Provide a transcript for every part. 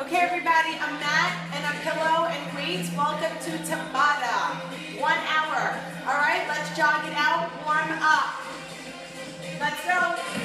Okay, everybody, a mat and a pillow and weights. Welcome to Tabata. One hour. All right, let's jog it out, warm up. Let's go.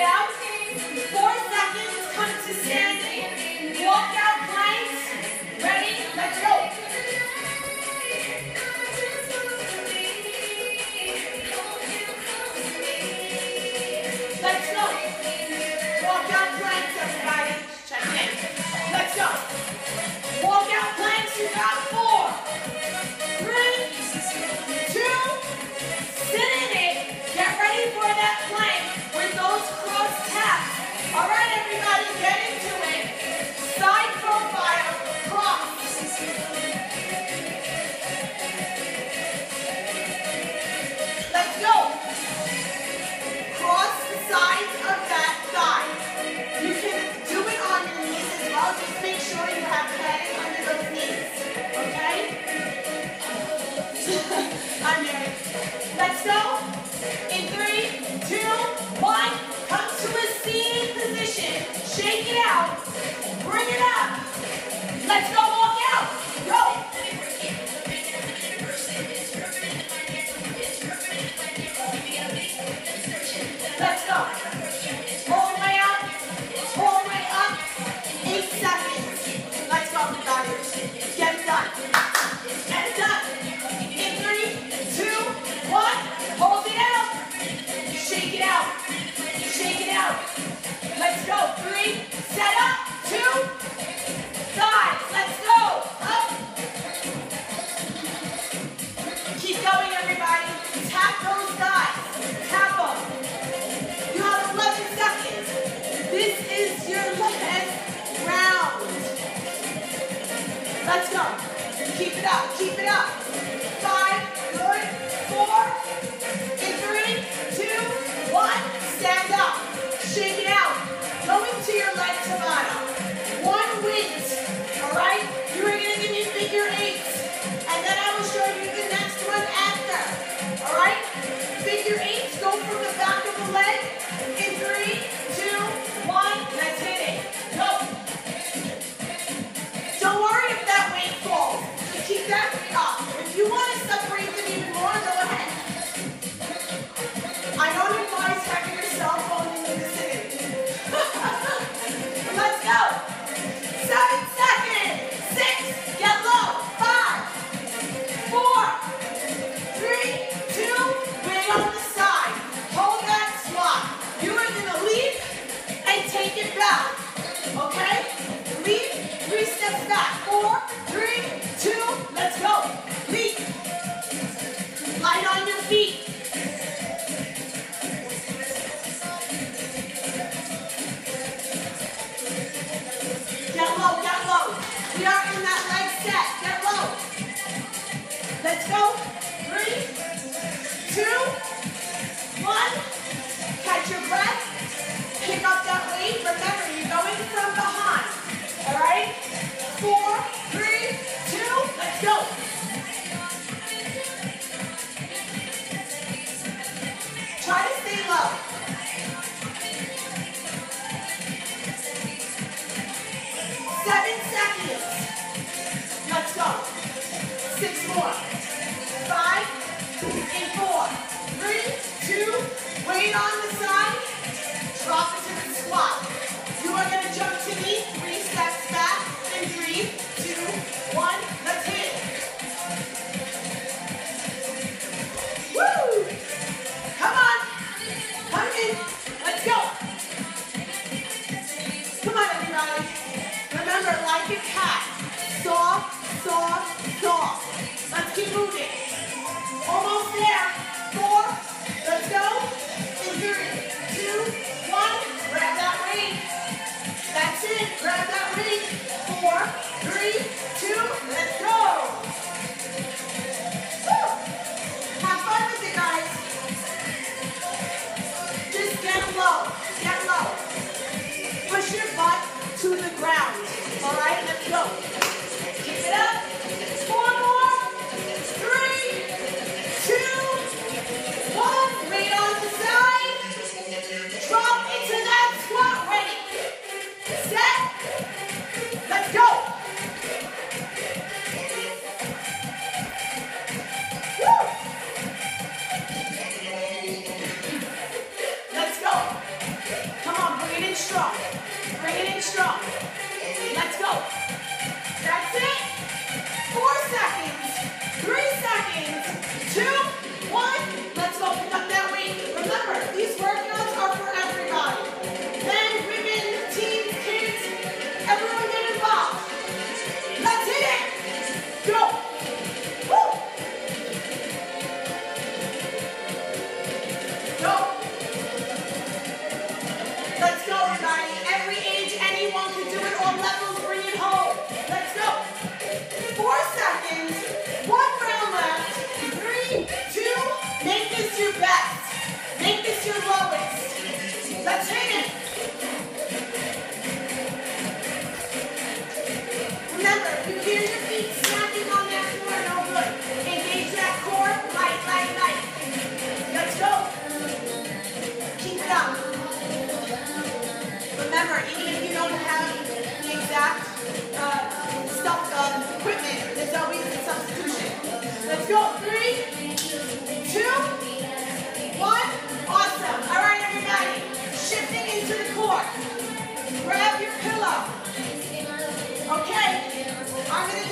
out. Four seconds, come to standing. Ready, let's go. Let's go. Everybody. Check in. Let's go. You got four. Three, two, sit in it. Get ready for that plank with those cross taps. All right, everybody, get into it. Side profile, cross. From the back of the leg. In three,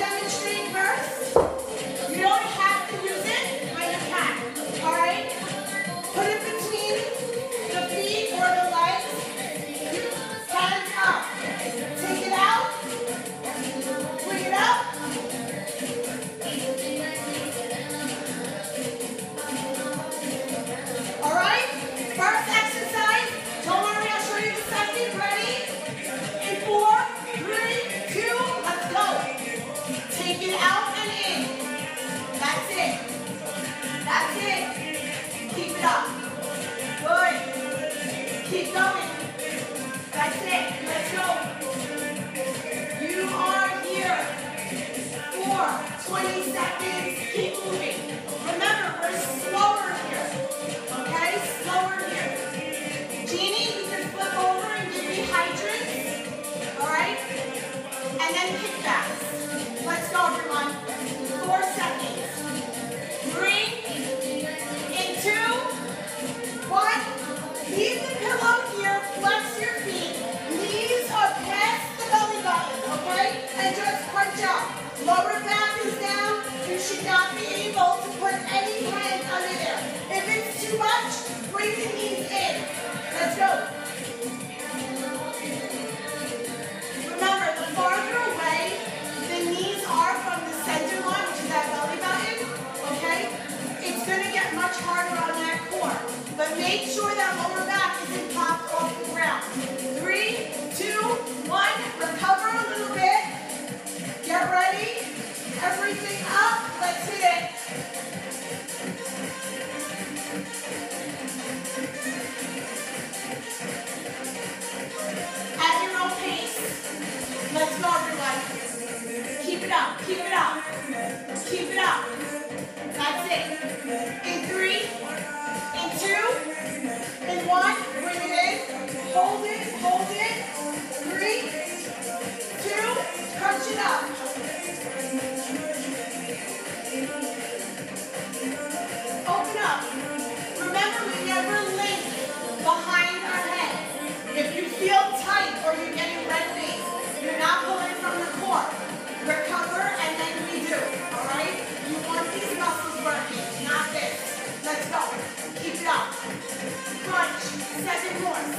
damage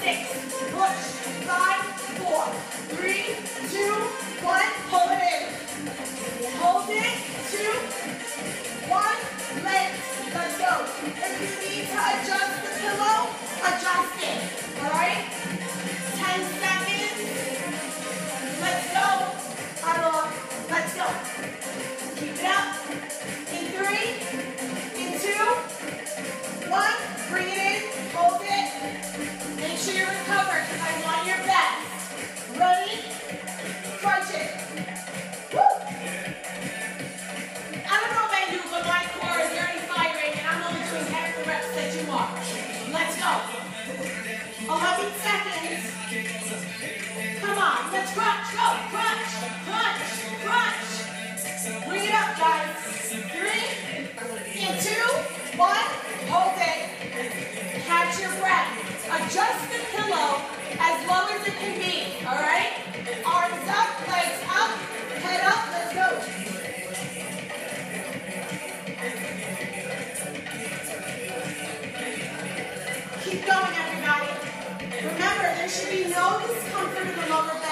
six, push, five, four, three, two, one. crunch, crunch, go, crunch, crunch, crunch. Bring it up, guys. Three, and two, one, hold it. Catch your breath. Adjust the pillow as low as it can be, all right? Arms up, legs up, head up, let's go. Keep going, everybody. Remember, there should be no discomfort in the lower back.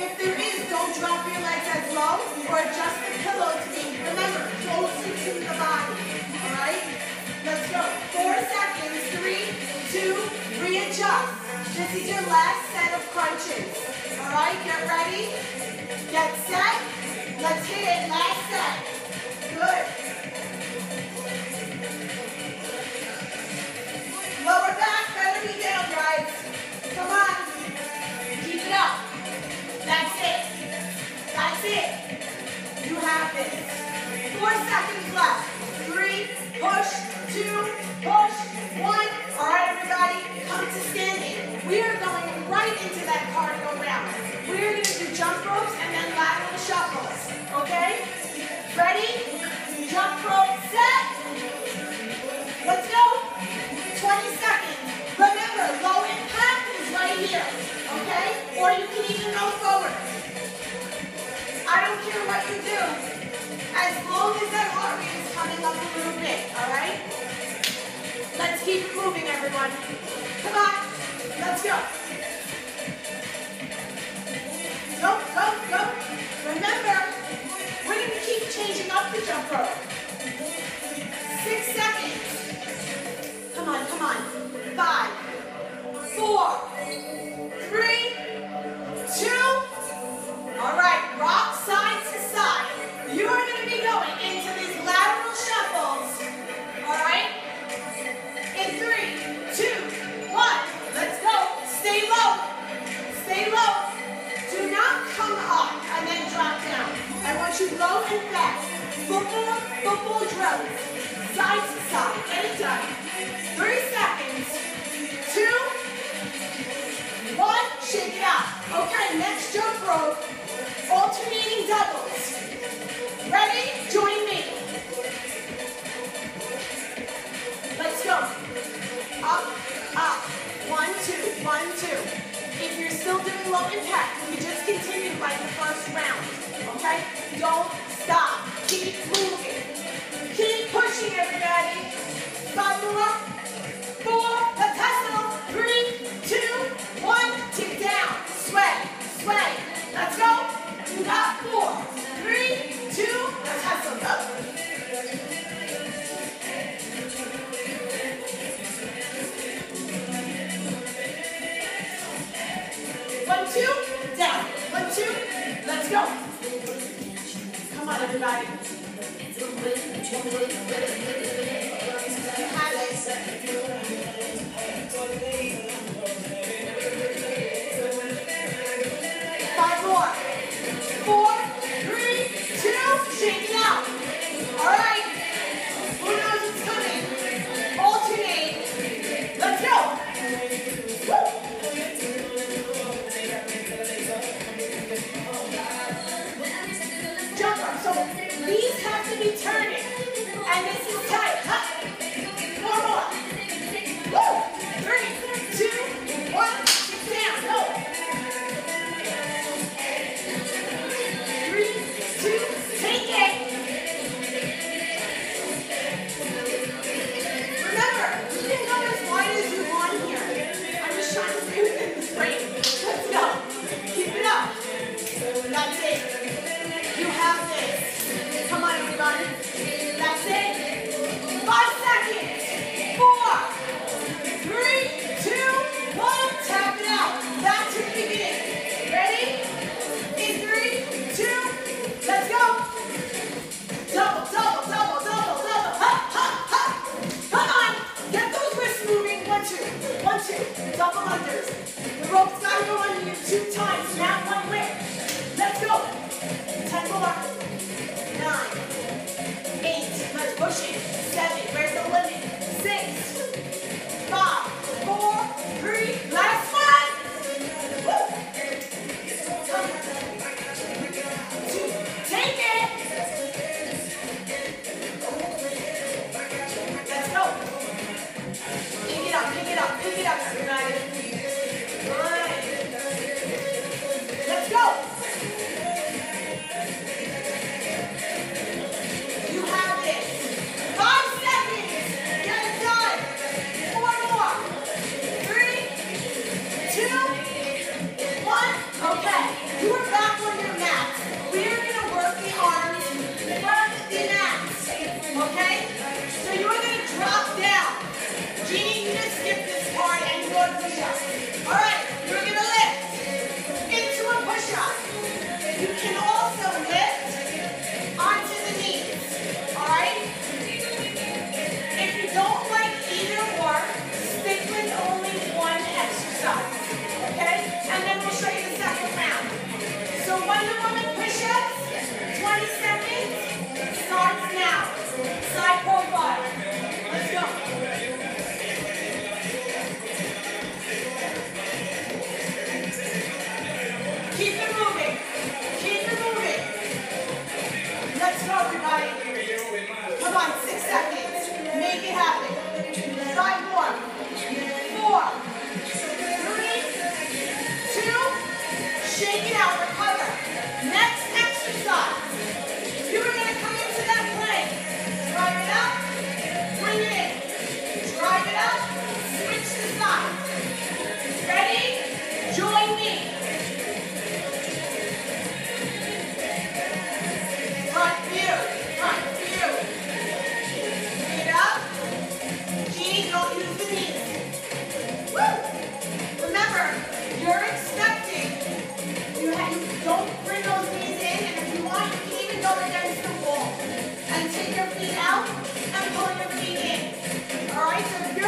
If there is, don't drop your legs as low or adjust the pillow to be, remember, closer to the body. All right? Let's go. Four seconds. Three, two, readjust. This is your last set of crunches. All right? Get ready. Get set. Let's hit it. Last set. Four seconds left. Three, push, two, push, one. All right, everybody, come to standing. We are going right into that cardio round. We are going to do jump ropes and then lateral shuffles, okay? Ready? Jump rope, set. Let's go. 20 seconds. Remember, low impact is right here, okay? Or you can even go forward. I don't care what you do as long as that heart rate is coming up a little bit, all right? Let's keep it moving, everyone. Come on, let's go. Go, go, go. Remember, we're going to keep changing up the jump rope. Six seconds. Come on, come on. Five, four, three, two. All right, rock side to side. You are going to be going into these lateral shuffles, all right? In three, two, one, let's go. Stay low, stay low. Do not come up and then drop down. I want you low and fast. Football, football drills. Side to side, anytime. Three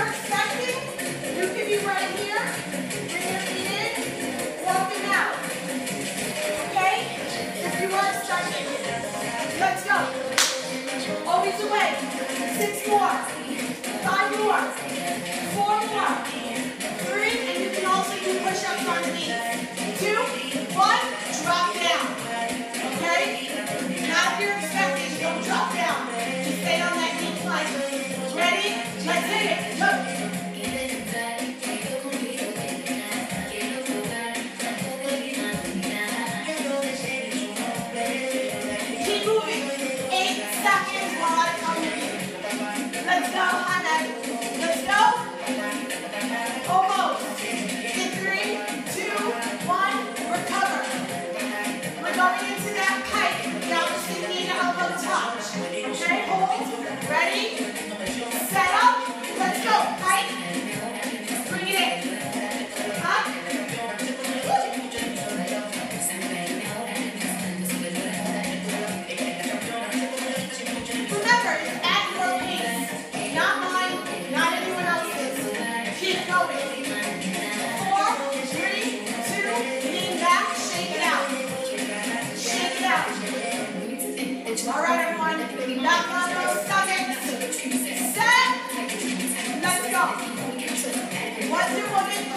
you're you can be right here. In, walking out. Okay? If you. Let's go. Always away. Six more. Five more. Four more. Three, and you can also do push-ups on knees.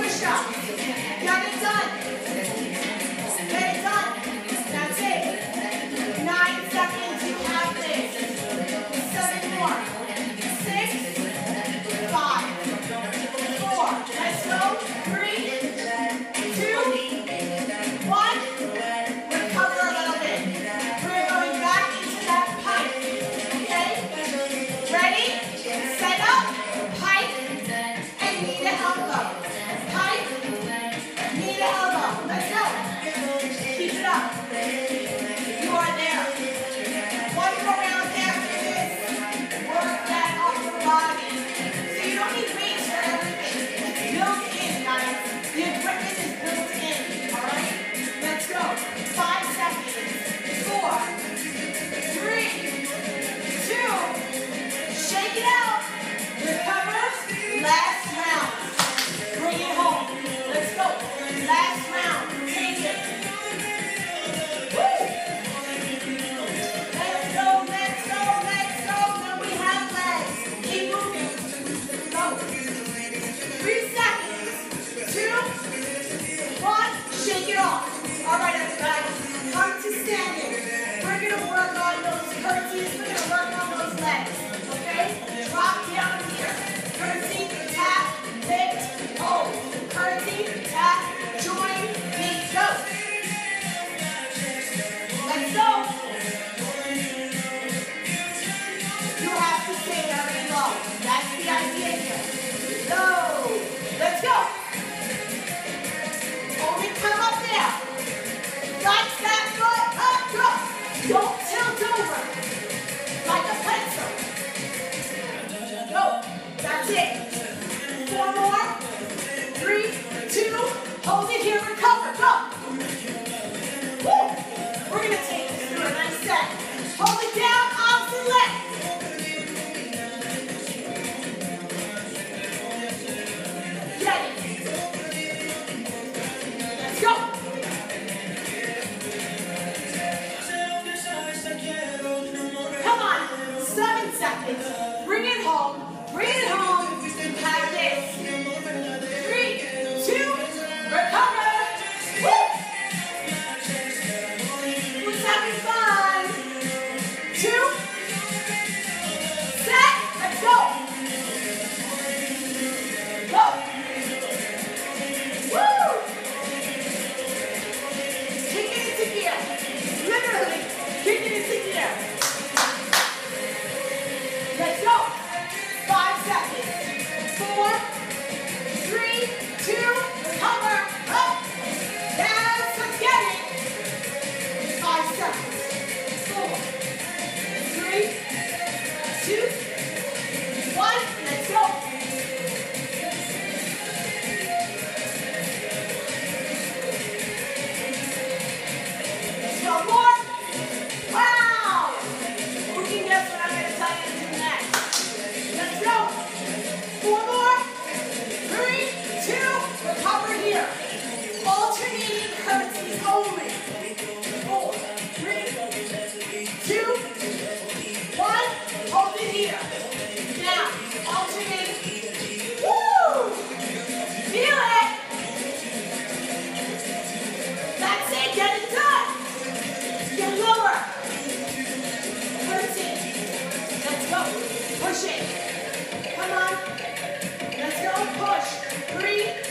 Push-up. Get it done. three.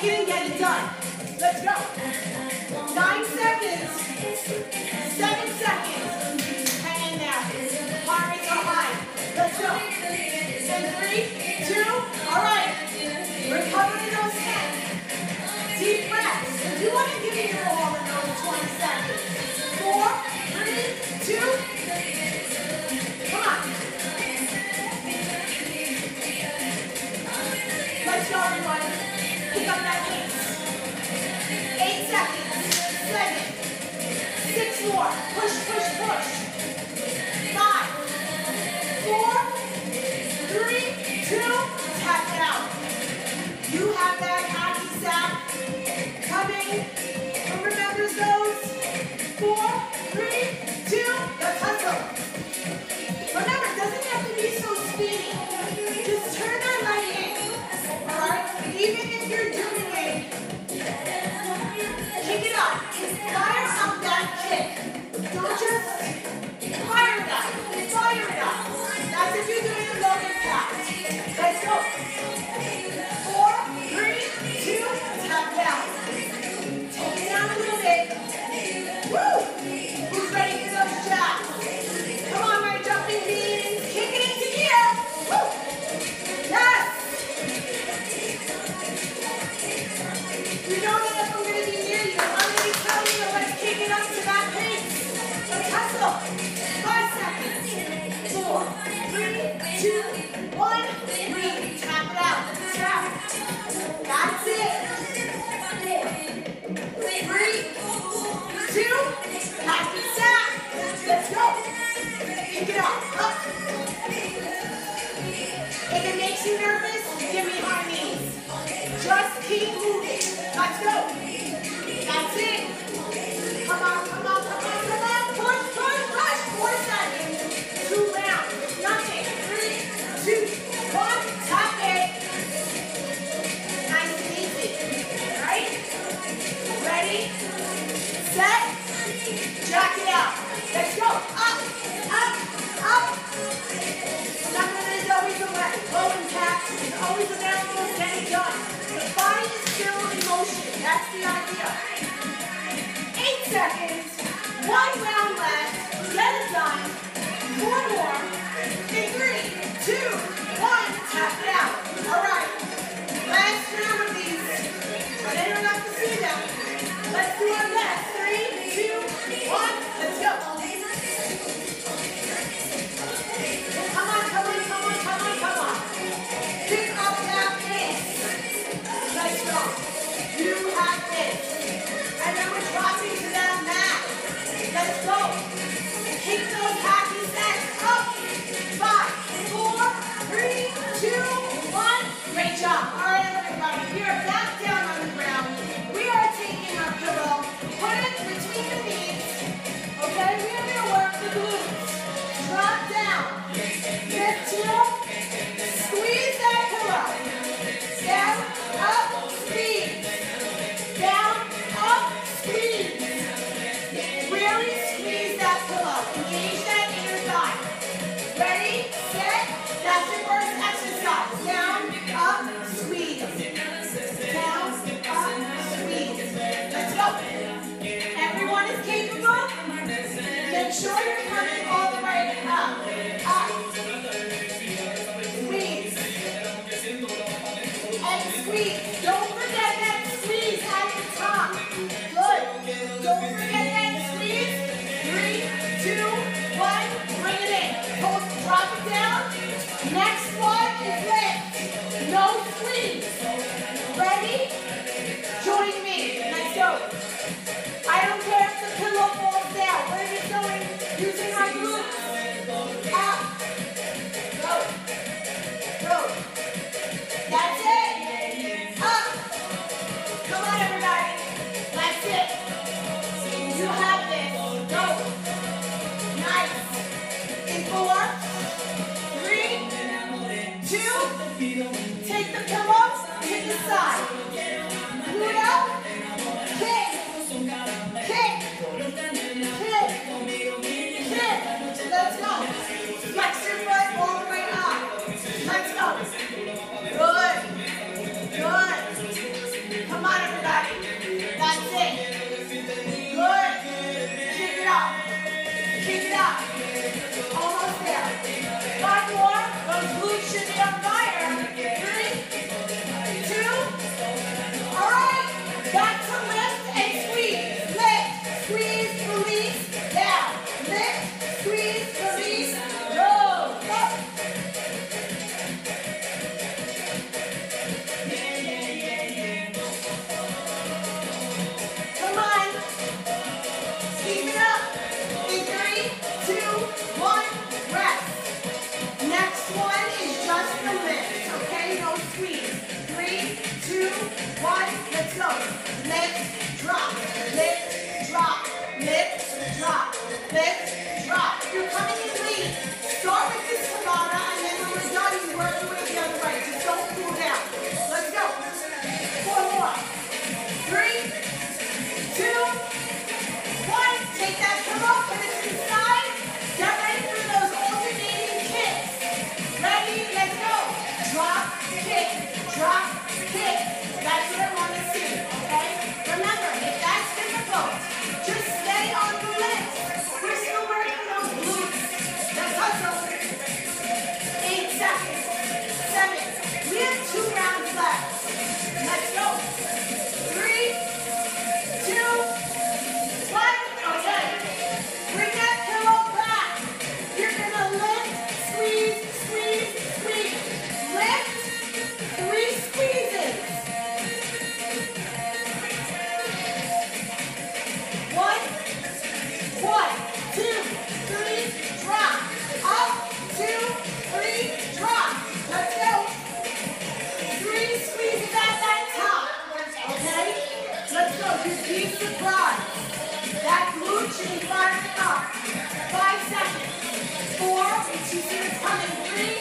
Can get it done. Let's go. Nine seconds. Seven seconds. Hang in there. Heart rates are high. Let's go. In three, two, all right. Recovering those hands. Deep breaths. If you want to give me your all in those 20 seconds. Four, three, two, seven. Six more. Push, push, push. You know if I'm going to be near you, I'm going to you kick it up to that pace. Let's hustle. Five seconds. Breathe. Tap it out. Tap. That's it. Three, two, stack. Let's go. It up. Up. If it makes you nervous, give me high knees. Just keep moving. Let's go. That's it. Come on, come on, come on, come on. Seconds. Two rounds. Nothing. Three, two, one. Ready? Set. Jack it out. Let's go. Up, up, up low impact, is always available. Get it done. The body is still in motion. That's the idea. Eight seconds, one round left, get it done. Four more. In three, two, one, tap it out. All right. Last round of these. I didn't have to see them. Let's do our best. Three, two, one. Keep those high. sure you're coming all the way up. Up. Uh, squeeze. And squeeze. Don't forget that squeeze at the top. Good. Don't forget that squeeze. Three, two, one. Bring it in. Drop it down. Next one is lift. No squeeze. freedom. you're coming in lead. Start with this and then you work your way the other way. Just don't down. Let's go. Four more. Take that. Get ready for those alternating kicks. Ready, let's go. Drop, kick, drop, kick. That's what I want to see, okay? Remember, if that's difficult, Thank you.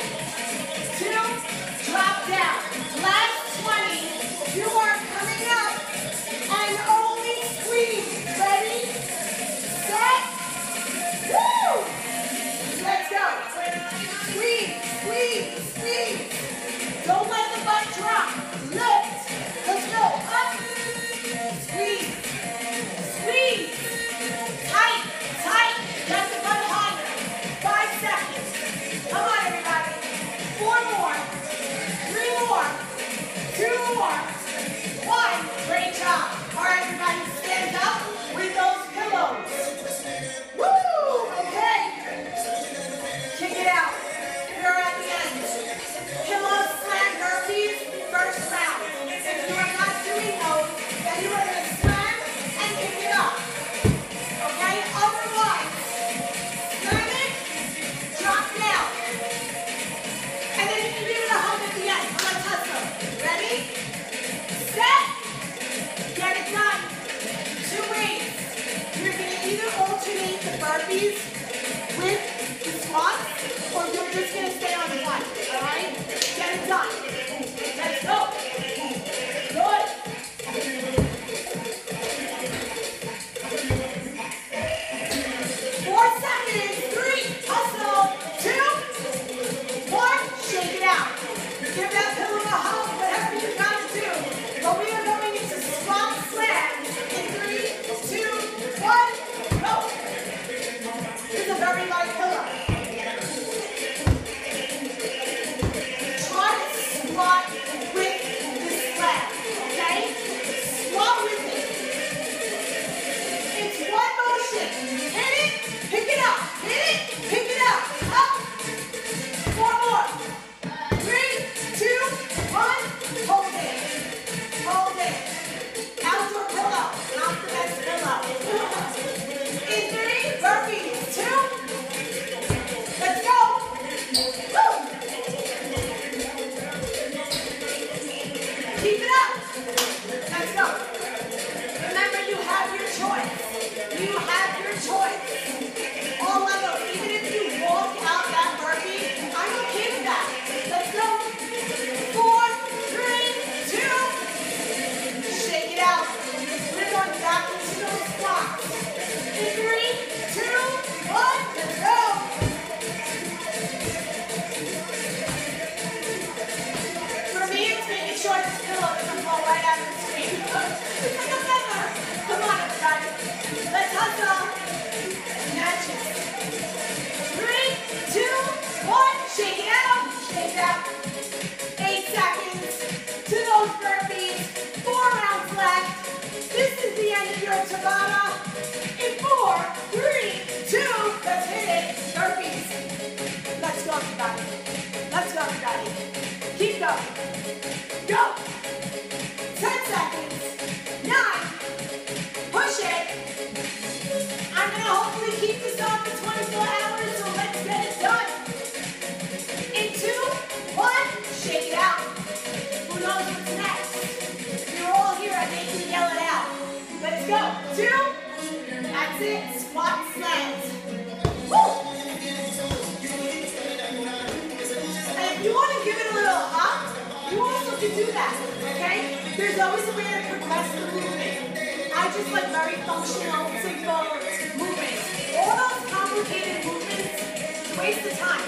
waste of time.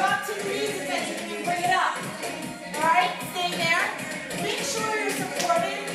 Drop to knees eventually. Bring it up. All right, stay there. Make sure you're supported.